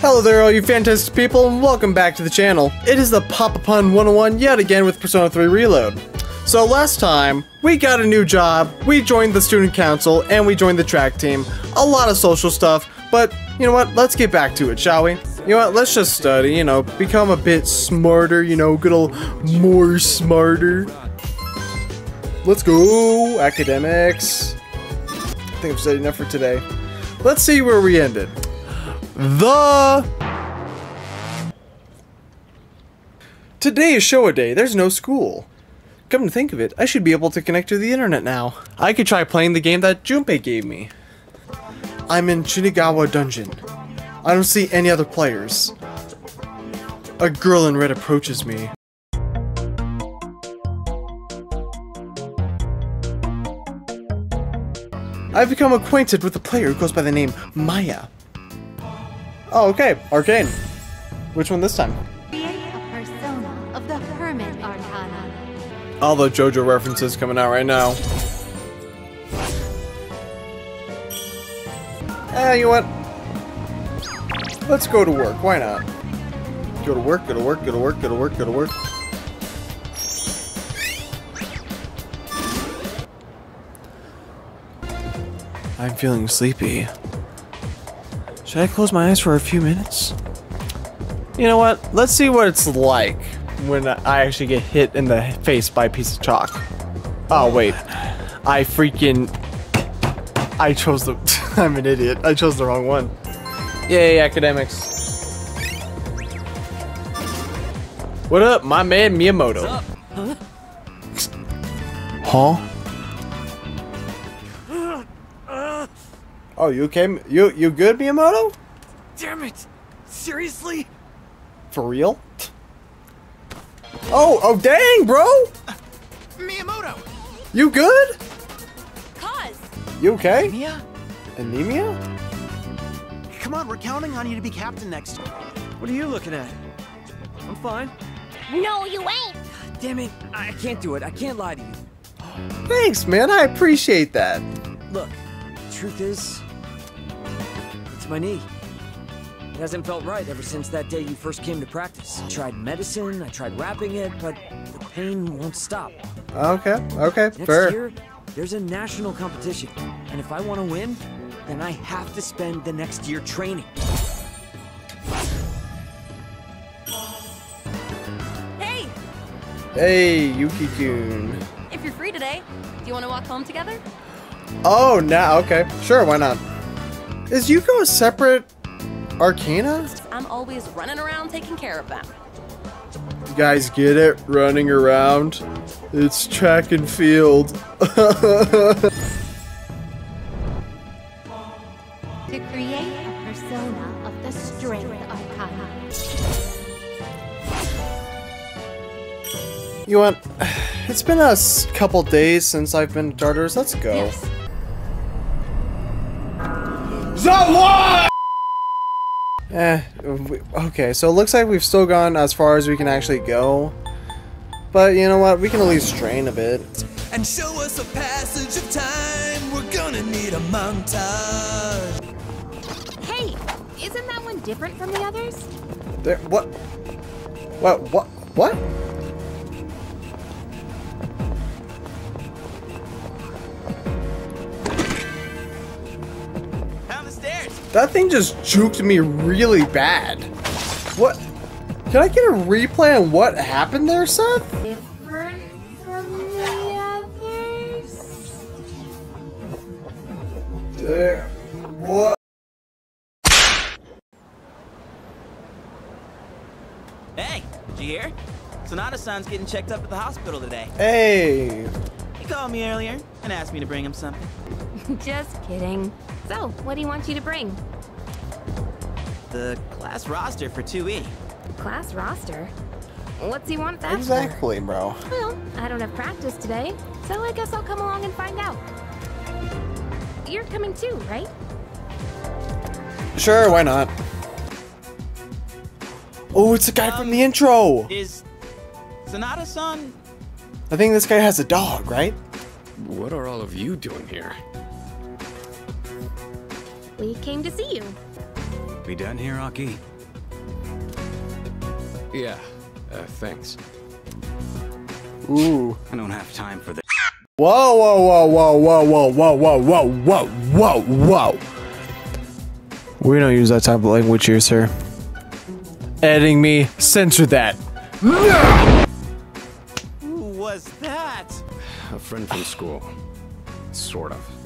Hello there all you fantastic people and welcome back to the channel. It is the Papa Pun 101 yet again with Persona 3 Reload. So last time, we got a new job, we joined the student council, and we joined the track team. A lot of social stuff, but you know what, let's get back to it, shall we? You know what, let's just study, you know, become a bit smarter, you know, good old more smarter. Let's go, academics. I think I've said enough for today. Let's see where we ended. The Today is show a day. There's no school. Come to think of it, I should be able to connect to the internet now. I could try playing the game that Junpei gave me. I'm in Shinigawa Dungeon. I don't see any other players. A girl in red approaches me. I've become acquainted with a player who goes by the name Maya. Oh, okay. Arcane. Which one this time? Create a persona of the Hermit Arcana. All the JoJo references coming out right now. Eh, you know what? Let's go to work. Why not? Go to work, go to work, go to work, go to work, go to work. I'm feeling sleepy. Should I close my eyes for a few minutes? You know what? Let's see what it's like when I actually get hit in the face by a piece of chalk. Oh, wait. I freaking... I chose the... I'm an idiot. I chose the wrong one. Yay, academics. What up, my man Miyamoto? Huh? Oh, you came. You you good, Miyamoto? Damn it! Seriously? For real? Oh, oh dang, bro! Miyamoto! You good? Cause You okay? Anemia? Anemia? Come on, we're counting on you to be captain next. What are you looking at? I'm fine. no, you ain't. Damn it, I can't do it. I can't lie to you. Thanks, man. I appreciate that. Look, truth is, it's my knee. It hasn't felt right ever since that day you first came to practice. I tried medicine, I tried wrapping it, but the pain won't stop. Okay, okay, Next fair. year, there's a national competition, and if I want to win, then I have to spend the next year training. Hey, Hey, Yuki-kun. if you're free today, do you want to walk home together? Oh, now, okay. Sure, why not? Is Yuko a separate Arcana? I'm always running around taking care of them. You guys get it? Running around? It's track and field. To create a persona of the Strength Arcana. you want? It's been a couple days since I've been to Tartarus. Let's go. Yes. Eh, okay, so it looks like we've still gone as far as we can actually go. But you know what? We can at least train a bit. and show us a passage of time. We're gonna need a montage. Hey, isn't that one different from the others? There, what? What? What? What? That thing just juked me really bad. What? Can I get a replay on what happened there, Seth? Different from the others? What? Hey, did you hear? Sanada-san's getting checked up at the hospital today. Hey. He called me earlier and asked me to bring him something. Just kidding. So, what do you want you to bring? The class roster for 2E. Class roster. What's he want that Exactly, bro. Well, I don't have practice today, so I guess I'll come along and find out. You're coming too, right? Sure, why not? Oh, it's the guy from the um, intro. Is Sanada-san... I think this guy has a dog, right? What are all of you doing here? We came to see you. Copy done here, Aki? Yeah, uh, thanks. Ooh. I don't have time for this. Whoa, whoa, whoa, whoa, whoa, whoa, whoa, whoa, whoa, whoa, whoa, whoa. We don't use that type of language here, sir. Editing me, censor that. Who was that? A friend from school. Sort of.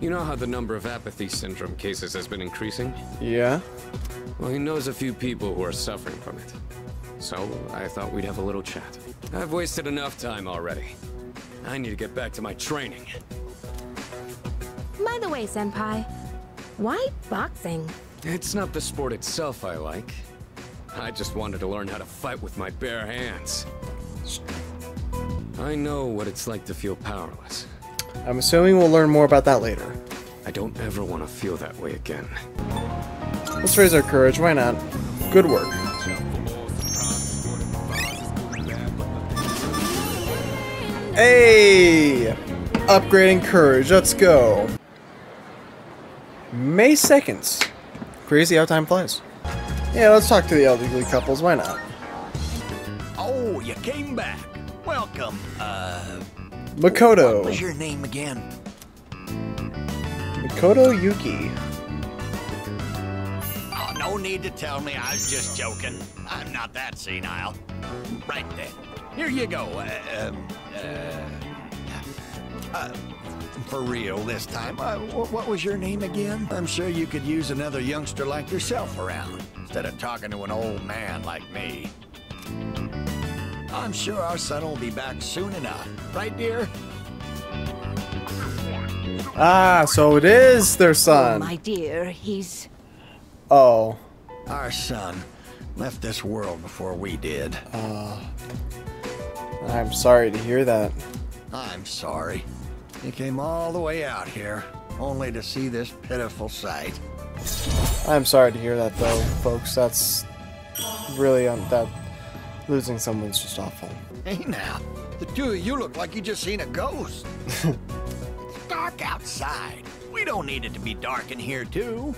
You know how the number of apathy syndrome cases has been increasing? Yeah? Well, he knows a few people who are suffering from it. So, I thought we'd have a little chat. I've wasted enough time already. I need to get back to my training. By the way, Senpai, why boxing? It's not the sport itself I like. I just wanted to learn how to fight with my bare hands. I know what it's like to feel powerless. I'm assuming we'll learn more about that later. I don't ever want to feel that way again. Let's raise our courage, why not? Good work. Hey! Upgrading courage, let's go. May 2nd. Crazy how time flies. Yeah, let's talk to the elderly couples, why not? Oh, you came back. Welcome. Uh, Makoto. what's your name again? Makoto Yuki. Oh, no need to tell me. I was just joking. I'm not that senile. Right then. Here you go. Uh, um, uh, uh, for real this time. Uh, wh- what was your name again? I'm sure you could use another youngster like yourself around instead of talking to an old man like me. I'm sure our son will be back soon enough. Right, dear? Ah, so it is their son. My dear, he's. Oh. Our son left this world before we did. I'm sorry to hear that. I'm sorry. He came all the way out here, only to see this pitiful sight. I'm sorry to hear that though, folks. That's really um, that losing someone's just awful. Hey now, the two of you look like you just seen a ghost. it's dark outside. We don't need it to be dark in here too.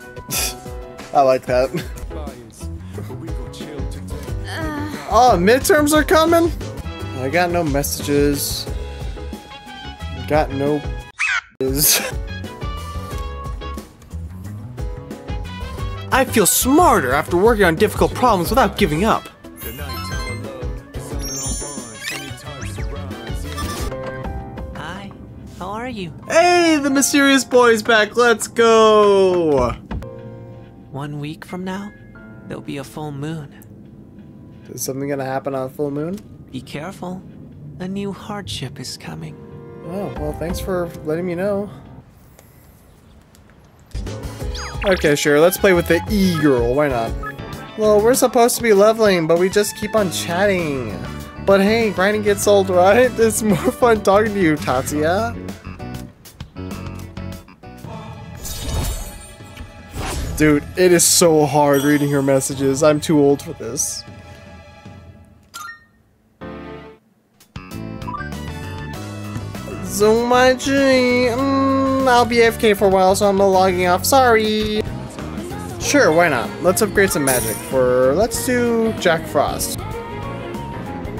I like that. oh, midterms are coming? I got no messages. Got no. I feel smarter after working on difficult problems without giving up. How are you? Hey, the mysterious boy's back. Let's go. One week from now, there'll be a full moon. Is something gonna happen on a full moon? Be careful. A new hardship is coming. Oh, well, thanks for letting me know. Okay, sure, let's play with the E-girl, why not? Well, we're supposed to be leveling, but we just keep on chatting. But hey, grinding gets old, right? It's more fun talking to you, Tatsuya. Dude, it is so hard reading her messages. I'm too old for this. So much. Mm, I'll be AFK for a while, so I'm logging off. Sorry. Sure, why not? Let's upgrade some magic for. Let's do Jack Frost.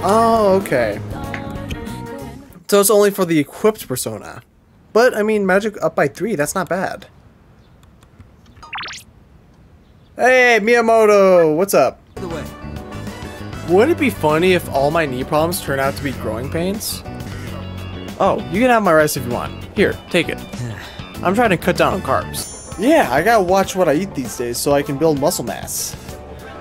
Oh, okay. So it's only for the equipped persona. But, I mean, magic up by three, that's not bad. Hey, Miyamoto! What's up? By the way, Would it be funny if all my knee problems turn out to be growing pains? Oh, you can have my rice if you want. Here, take it. I'm trying to cut down on carbs. Yeah, I gotta watch what I eat these days so I can build muscle mass.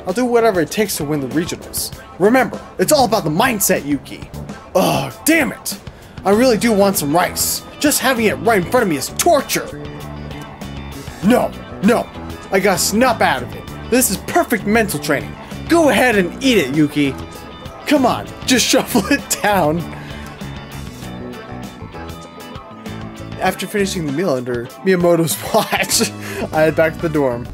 I'll do whatever it takes to win the regionals. Remember, it's all about the mindset, Yuki. Ugh, damn it! I really do want some rice. Just having it right in front of me is torture. No, no, I got a snap out of it. This is perfect mental training. Go ahead and eat it, Yuki. Come on, just shuffle it down. After finishing the meal under Miyamoto's watch, I head back to the dorm.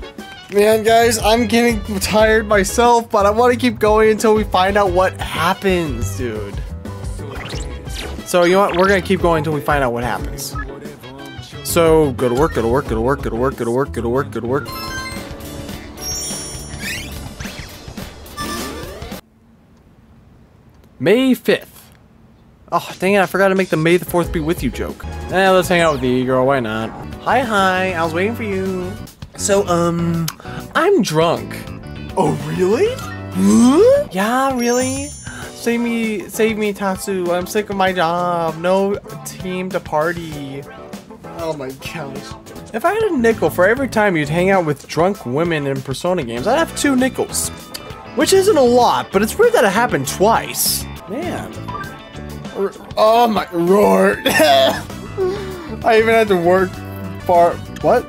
Man, guys, I'm getting tired myself, but I want to keep going until we find out what happens, dude. So, you know what? We're going to keep going until we find out what happens. So go to work, go to work, go to work, go to work, go to work, go to work, go to work. May 5th. Oh, dang it, I forgot to make the May the 4th be with you joke. Eh, let's hang out with you, girl, why not? Hi, hi, I was waiting for you. So, um, I'm drunk. Oh, really? Huh? Yeah, really? Save me, save me, Tatsu. I'm sick of my job. No team to party. Oh my gosh. If I had a nickel for every time you'd hang out with drunk women in Persona games, I'd have two nickels. Which isn't a lot, but it's weird that it happened twice. Man. R- Oh my roar. I even had to work far. What?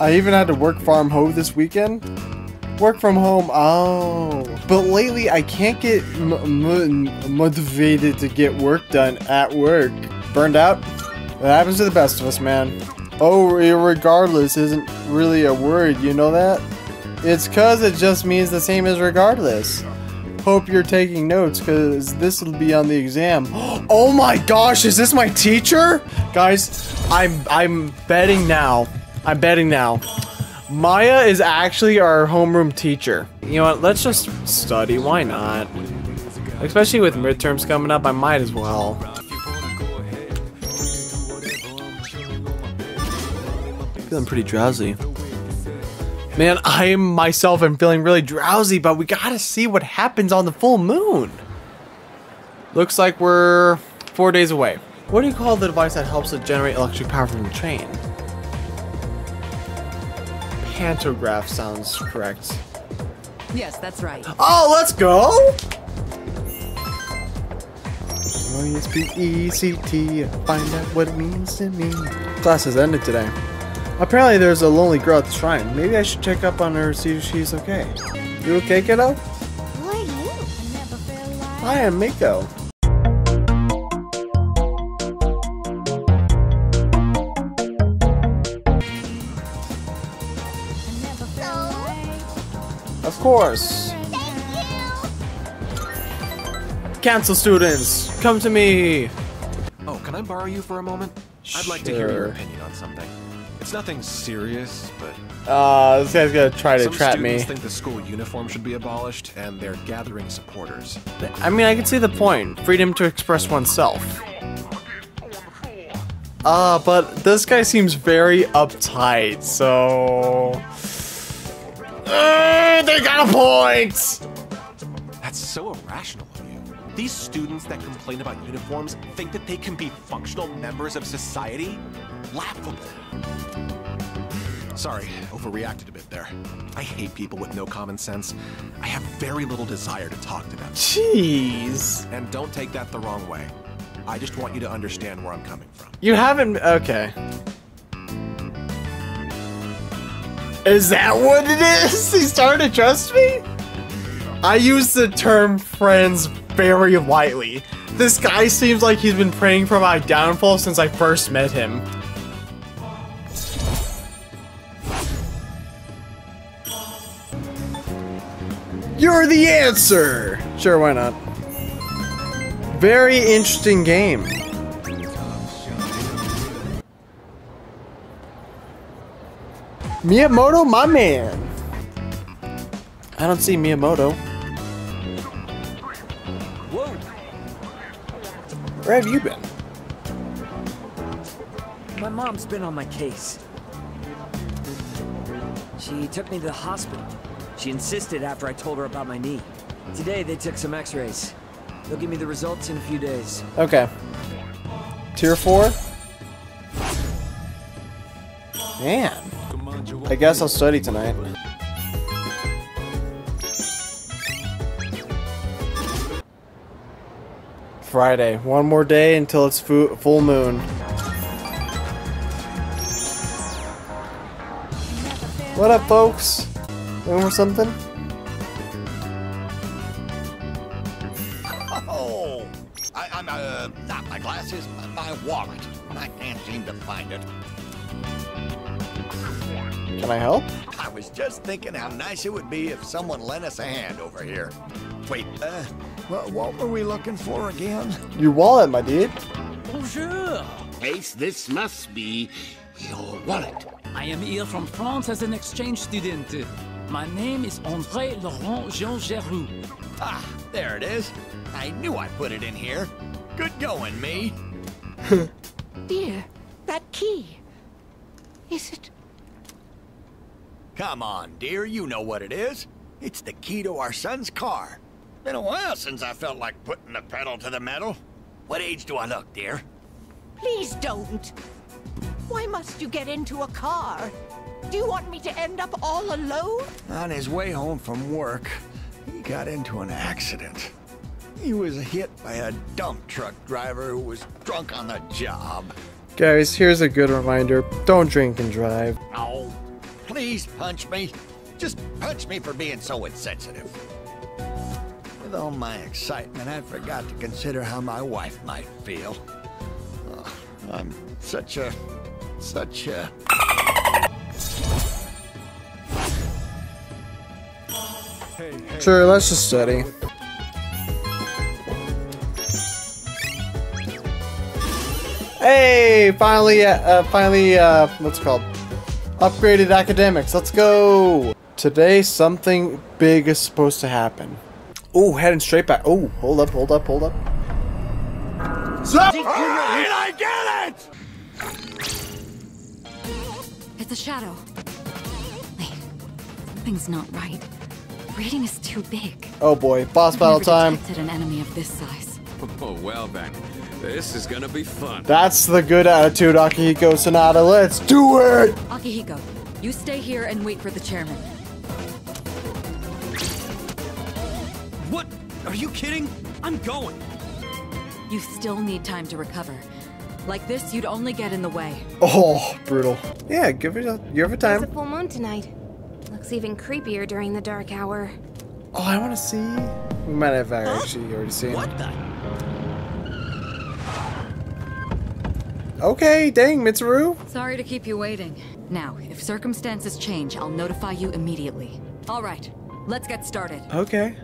I even had to work farm home this weekend? Work from home. Oh. But lately, I can't get motivated to get work done at work. Burned out? That happens to the best of us, man. Oh, regardless isn't really a word, you know that? It's cause it just means the same as regardless. Hope you're taking notes, cause this will be on the exam. Oh my gosh, is this my teacher? Guys, I'm I'm betting now. I'm betting now. Maya is actually our homeroom teacher. You know what? Let's just study. Why not? Especially with midterms coming up, I might as well. Feeling pretty drowsy. Man, I myself am feeling really drowsy, but we gotta see what happens on the full moon. Looks like we're four days away. What do you call the device that helps to generate electric power from the train? Pantograph sounds correct. Yes, that's right. Oh, let's go! O-S-P-E-C-T, find out what it means to me. Class has ended today. Apparently there's a lonely girl at the shrine. Maybe I should check up on her, see if she's okay. You okay, kiddo? Who are you? I'm Miko. Of course. Cancel students, come to me. Oh, can I borrow you for a moment? I'd like to hear your opinion on something. It's nothing serious, but Uh, this guy's gonna try to some trap students me. think the school uniform should be abolished, and they're gathering supporters. I mean, I can see the point. Freedom to express oneself. Uh, but this guy seems very uptight, so... Uh, they got a point! That's so irrational of you. These students that complain about uniforms think that they can be functional members of society? Laughable. Sorry, overreacted a bit there. I hate people with no common sense. I have very little desire to talk to them. Jeez. And don't take that the wrong way. I just want you to understand where I'm coming from. You haven't... Okay. Is that what it is? He's starting to trust me? I use the term friends very lightly. This guy seems like he's been praying for my downfall since I first met him. You're the answer! Sure, why not? Very interesting game. Miyamoto, my man. I don't see Miyamoto. Where have you been? My mom's been on my case. She took me to the hospital. She insisted after I told her about my knee. Today they took some x-rays. They'll give me the results in a few days. Okay. Tier 4? Man. I guess I'll study tonight. Friday. One more day until it's fu full moon. What up, folks? Looking for something? Oh, I, I'm uh, not my glasses, my wallet. I can't seem to find it. Can I help? I was just thinking how nice it would be if someone lent us a hand over here. Wait, uh, wha- what were we looking for again? Your wallet, my dude. Bonjour. Ace, this must be Your wallet. I am here from France as an exchange student. My name is André Laurent Jean Geraux. Ah, there it is. I knew I put it in here. Good going, me. Dear, that key. Is it? Come on, dear, you know what it is. It's the key to our son's car. Been a while since I felt like putting the pedal to the metal. What age do I look, dear? Please don't. Why must you get into a car? Do you want me to end up all alone? On his way home from work, he got into an accident. He was hit by a dump truck driver who was drunk on the job. Guys, here's a good reminder. Don't drink and drive. Oh, please punch me. Just punch me for being so insensitive. With all my excitement, I forgot to consider how my wife might feel. Oh, I'm such a... such a... Sure, let's just study. Hey, finally, uh, uh, finally, uh, what's it called? Upgraded academics. Let's go. Today, something big is supposed to happen. Oh, heading straight back. Oh, hold up, hold up, hold up. Alright, I get it! It's a shadow. Wait, something's not right. Reading is too big. Oh boy, boss I've battle never time. an enemy of this size. Oh, well then. This is gonna be fun. That's the good attitude, Akihiko Sanada. Let's do it! Akihiko, you stay here and wait for the chairman. What? Are you kidding? I'm going. You still need time to recover. Like this, you'd only get in the way. Oh, brutal. Yeah, give it a, you have a There's time. a full moon tonight. Looks even creepier during the dark hour. Oh, I want to see. We might have actually already seen. What the? Okay, dang, Mitsuru. Sorry to keep you waiting. Now, if circumstances change, I'll notify you immediately. All right, let's get started. Okay.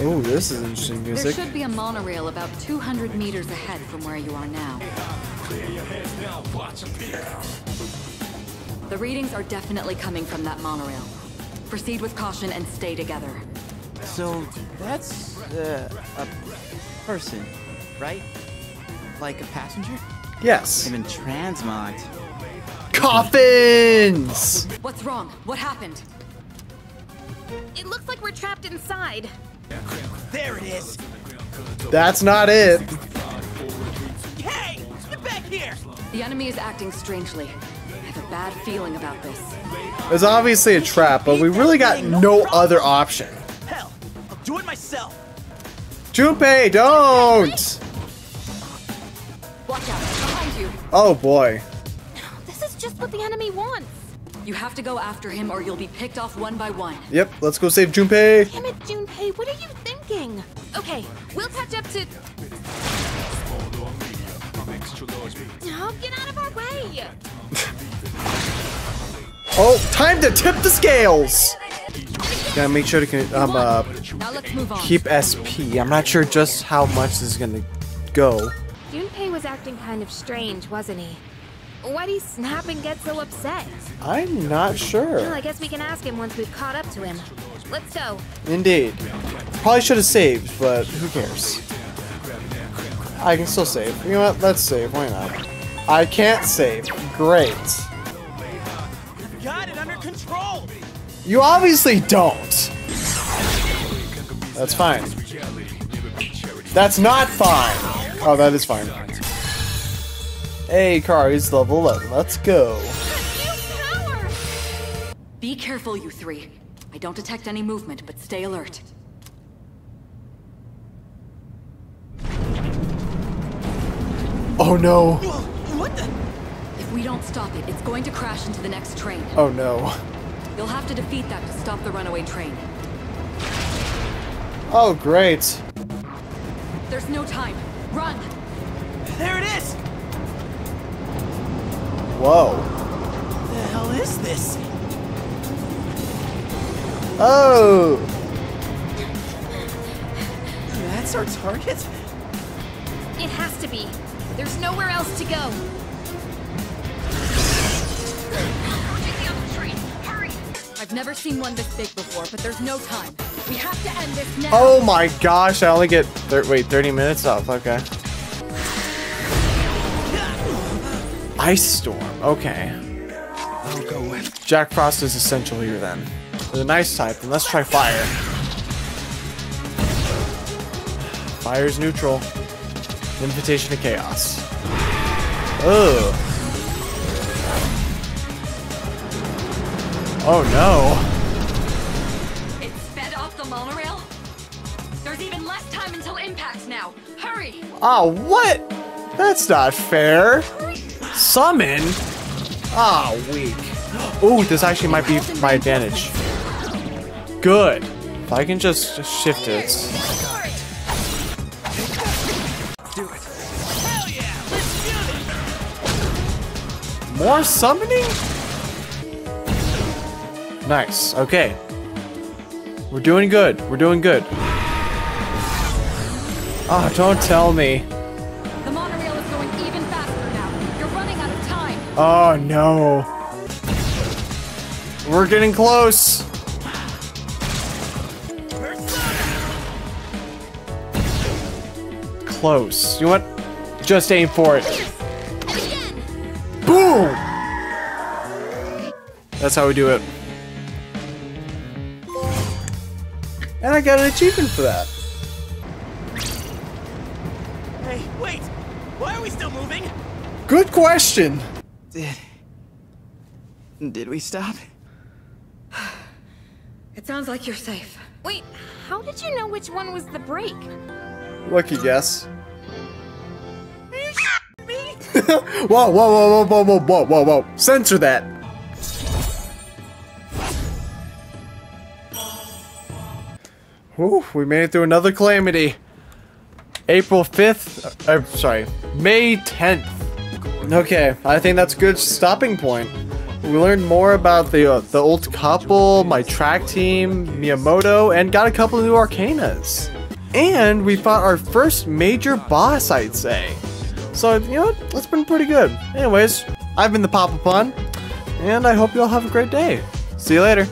Oh, this is interesting music. There should be a monorail about 200 meters ahead from where you are now. The readings are definitely coming from that monorail. Proceed with caution and stay together. So that's uh, a person, right? Like a passenger? Yes. Even transmog. Coffins! What's wrong? What happened? It looks like we're trapped inside. There it is. That's not it. Hey, get back here. The enemy is acting strangely. I have a bad feeling about this. It's obviously a trap, but we really got no other option. Hell, I'll do it myself. Junpei, don't! Oh boy. This is just what the enemy wants. You have to go after him or you'll be picked off one by one. Yep, let's go save Junpei. Damn it, Junpei, what are you thinking? Okay, we'll catch up to. Oh, get out of our way! Oh, time to tip the scales! Gotta make sure to um, uh, Now let's move on. keep SP. I'm not sure just how much this is gonna go. Junpei was acting kind of strange, wasn't he? Why'd he snap and get so upset? I'm not sure. Well, sure. I guess we can ask him once we've caught up to him. Let's go. Indeed. Probably should have saved, but who cares? I can still save. You know what? Let's save. Why not? I can't save. Great. Got it under control. You obviously don't. That's fine. That's not fine. Oh, that is fine. Hey, Kari's level 11. Let's go. Be careful, you three. I don't detect any movement, but stay alert. Oh no. What the? If we don't stop it, it's going to crash into the next train. Oh no. You'll have to defeat that to stop the runaway train. Oh, great. There's no time. Run! There it is! Whoa. The hell is this? Oh! That's our target? It has to be. There's nowhere else to go. I've never seen one this big before, but there's no time. We have to end this now. Oh my gosh, I only get, thir wait, 30 minutes off, okay. Ice Storm, okay. I'll go with. Jack Frost is essential here then. With an ice type, then let's try fire. Fire's neutral. Invitation to chaos. Ugh. Oh no. Oh, what? That's not fair. Summon? Ah, weak. Ooh, this actually might be my advantage. Good. If I can just shift it. Do it. More summoning? Nice. Okay. We're doing good. We're doing good. Oh, don't tell me. The monorail is going even faster now. You're running out of time. Oh no. We're getting close. Close. You know what? Just aim for it. Boom! That's how we do it. And I got an achievement for that. Hey, wait! Why are we still moving? Good question. Did... Did we stop? It sounds like you're safe. Wait, how did you know which one was the brake? Lucky guess. whoa, whoa, whoa, whoa, whoa, whoa, whoa, whoa. Censor that. Whew, we made it through another calamity. April 5th, uh, sorry, May 10th. Okay, I think that's a good stopping point. We learned more about the uh, the old couple, my track team, Miyamoto, and got a couple new arcanas. And we fought our first major boss, I'd say. So, you know what? That's been pretty good. Anyways, I've been the Papa Pun, and I hope you all have a great day. See you later.